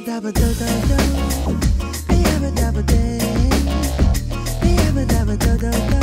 dabba dabba do do do. Be yabba dabba day. Be yabba dabba do do do.